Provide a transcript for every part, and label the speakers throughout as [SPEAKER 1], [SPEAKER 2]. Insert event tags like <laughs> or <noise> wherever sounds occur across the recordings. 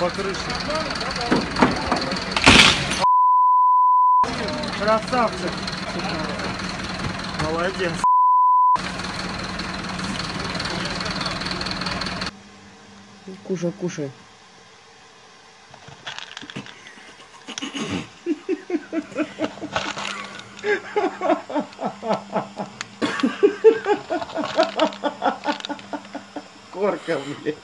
[SPEAKER 1] По крыше. Красавчик. Молодец.
[SPEAKER 2] Кушай, кушай.
[SPEAKER 1] Корка, блядь.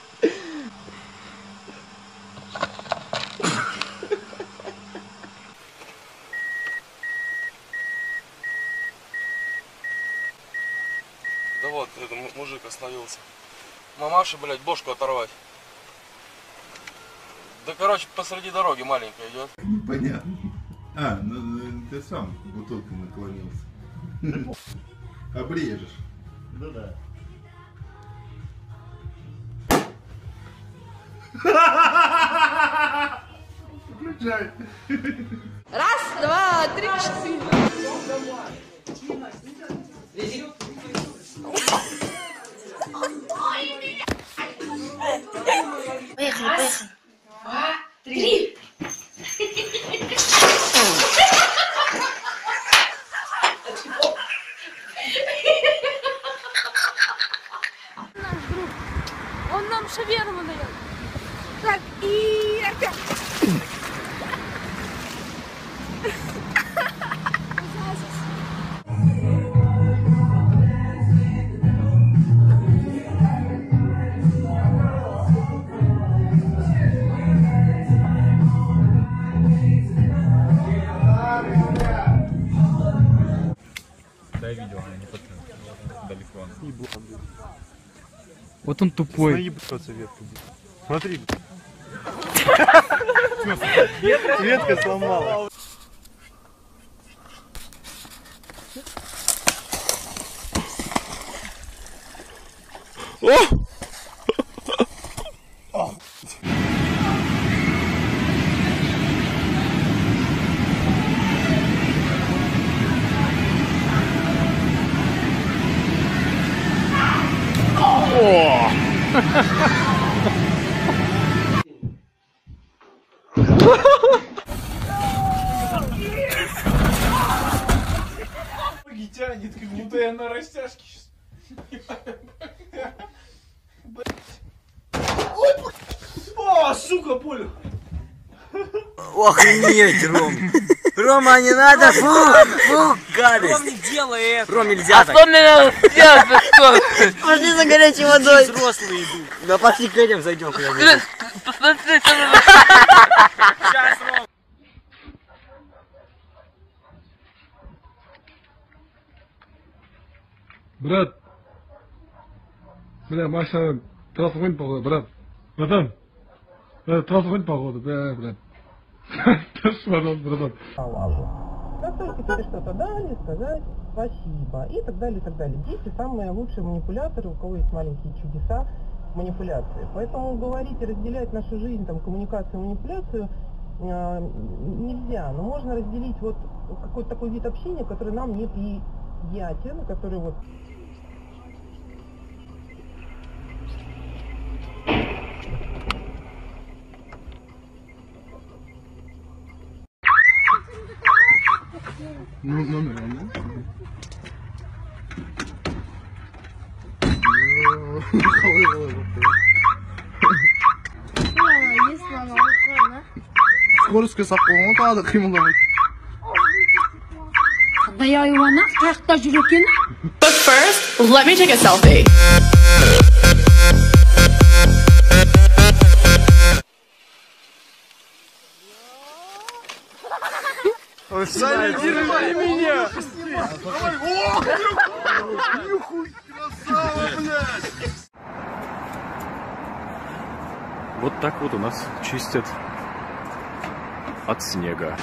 [SPEAKER 3] Вот, это му- мужик остановился. Мамаши, блядь, бошку оторвать. Да, короче, посреди дороги маленькая идет.
[SPEAKER 4] Понятно. А, ну ну, ты сам бутылкой наклонился. Обрежешь.
[SPEAKER 1] Ну да.
[SPEAKER 4] Включай.
[SPEAKER 5] Раз, два, три, четыре.
[SPEAKER 6] Поехали, поехали. Три.
[SPEAKER 5] Он нам шаверму дает. Так, и опять.
[SPEAKER 7] Вот он тупой.
[SPEAKER 1] Блядь. Смотри. Ветка сломала.
[SPEAKER 7] Ноги тянет, как будто я на растяжке сейчас. О, сука, поля.
[SPEAKER 2] Охренеть, Ром. Рома, не надо, фу, фу, гадость.
[SPEAKER 8] Ром, не делай это.
[SPEAKER 2] Ром, нельзя так.
[SPEAKER 8] мне надо сделать, что?
[SPEAKER 2] Пошли за горячей водой.
[SPEAKER 8] Взрослые идут.
[SPEAKER 2] Да пошли к этим зайдем куда-нибудь. <laughs>
[SPEAKER 8] Посмотри, что надо. Сейчас, Ром.
[SPEAKER 7] Брат. Бля, Маша, трансформин походу, брат. Братан. Брат, трансформин походу, бля, брат. Ты ж, братан, братан.
[SPEAKER 9] Как только тебе что-то дали, сказать спасибо и так далее, и так далее. Дети самые лучшие манипуляторы, у кого есть маленькие чудеса манипуляции. Поэтому говорить и разделять нашу жизнь, там, коммуникацию и манипуляцию э, нельзя. Но можно разделить вот какой-то такой вид общения, который нам неприятен, который вот
[SPEAKER 7] Ну, номер, он, да?
[SPEAKER 1] Скоростью сапканы тағы қимылдамайды.
[SPEAKER 5] But first, let me take a selfie.
[SPEAKER 1] Солидируй меня!
[SPEAKER 10] Вот так вот у нас чистят от снега.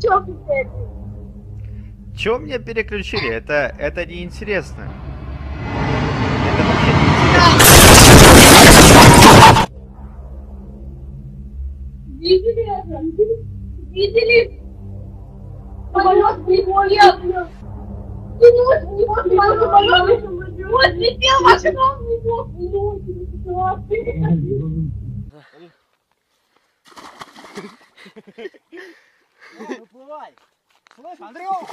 [SPEAKER 5] Чё теперь?
[SPEAKER 11] Чего мне переключили? Это, это неинтересно.
[SPEAKER 5] Видели это? Видели? Самолет приболел. Ты не можешь не можешь самолет. Вот летел машина, он не мог, не мог.
[SPEAKER 8] Выплывай. Слышь, Андрюх!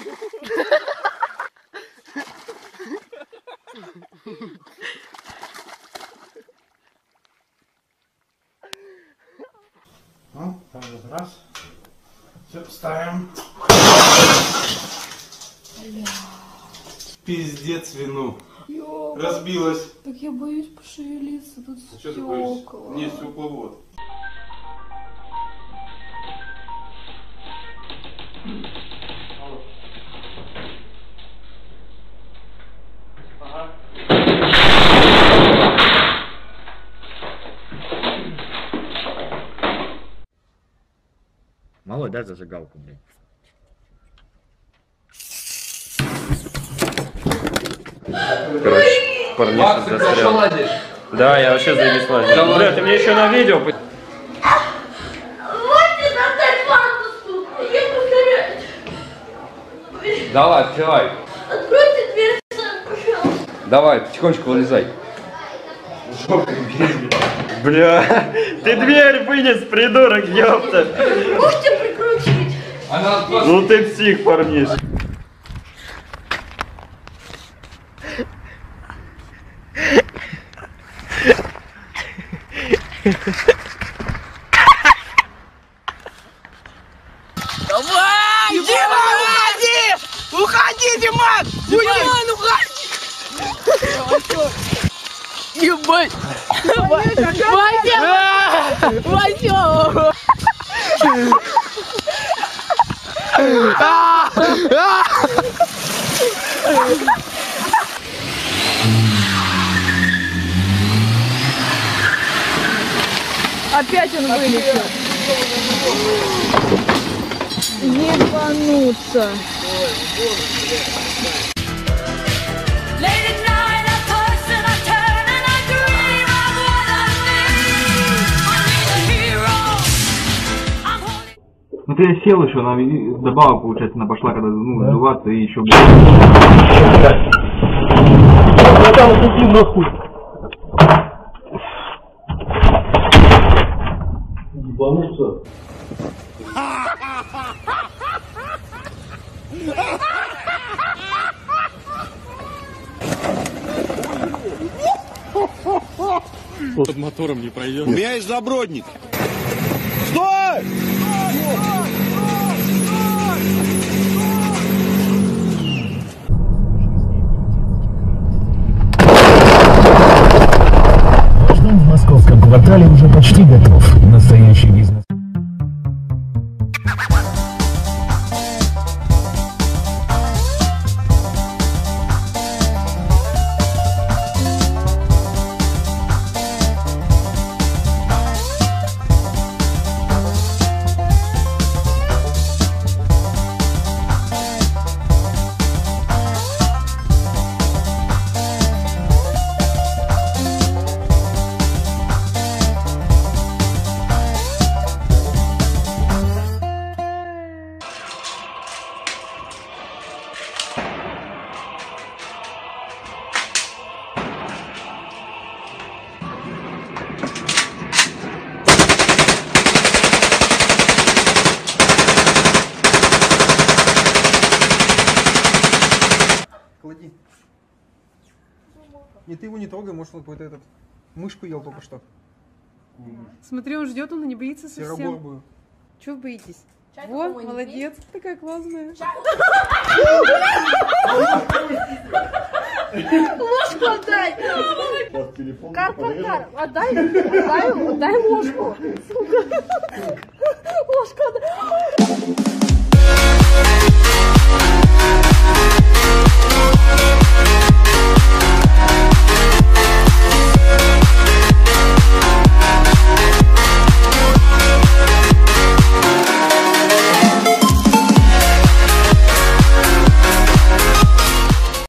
[SPEAKER 4] Ну, раз. Все, ставим. Пиздец вину. Разбилась.
[SPEAKER 5] Так я боюсь пошевелиться, тут
[SPEAKER 4] А что ты боишься? Не, стекловод.
[SPEAKER 11] Дай зажигалку мне. Короче, парниша застрял. Да, я вообще заебись лазил. Бля, ты мне еще на видео...
[SPEAKER 5] Вот.
[SPEAKER 12] Давай, открывай.
[SPEAKER 5] Откройте дверь сам, пожалуйста.
[SPEAKER 12] Давай, потихонечку вылезай.
[SPEAKER 11] Бля, <laughs> ты дверь вынес, придурок, ёпта.
[SPEAKER 5] Можете прикрутить?
[SPEAKER 12] Она
[SPEAKER 11] Ну ты псих, парниш.
[SPEAKER 8] Давай! Дима, уходи! Уходи, Диман! Диман, уходи! Ебать! Вася! Вася!
[SPEAKER 5] Опять он вылетел. Ебануться.
[SPEAKER 1] Ну ты сел еще, она добавок, получается, она пошла, когда ну, сдуваться и еще... там иди нахуй. Ебануться.
[SPEAKER 10] Под мотором не пройдет.
[SPEAKER 13] У меня есть забродник. Стой!
[SPEAKER 14] Квартале уже почти готов. Настоящий бизнес.
[SPEAKER 15] Ты его не трогай, может он какой-то этот... Мышку ел только что.
[SPEAKER 16] Смотри, он ждет, он и не боится совсем.
[SPEAKER 15] Серогорбую.
[SPEAKER 16] Чего вы боитесь? Вот, молодец, такая классная.
[SPEAKER 5] Ложку отдай! Карпакар, отдай, отдай, отдай ложку. Сука. <laughs> Ложку отдай.